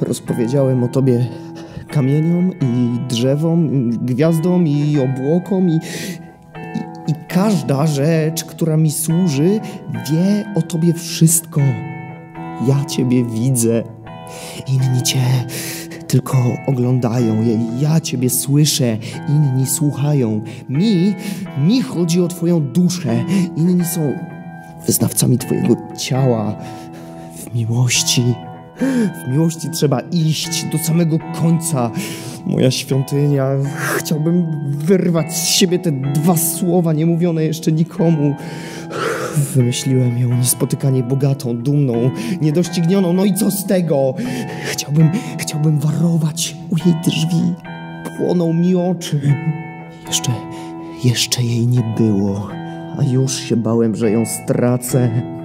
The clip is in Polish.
Rozpowiedziałem o tobie kamieniom i drzewom, gwiazdom i obłokom i, i, i każda rzecz, która mi służy, wie o tobie wszystko. Ja ciebie widzę. Inni cię tylko oglądają. Ja, ja ciebie słyszę, inni słuchają. Mi, mi chodzi o twoją duszę. Inni są wyznawcami twojego ciała. W miłości. W miłości trzeba iść do samego końca. Moja świątynia. Chciałbym wyrwać z siebie te dwa słowa niemówione jeszcze nikomu. Wymyśliłem ją niespotykanie bogatą, dumną, niedoścignioną. No i co z tego? Chciałbym, chciałbym warować u jej drzwi. Płoną mi oczy. Jeszcze, jeszcze jej nie było. A już się bałem, że ją stracę.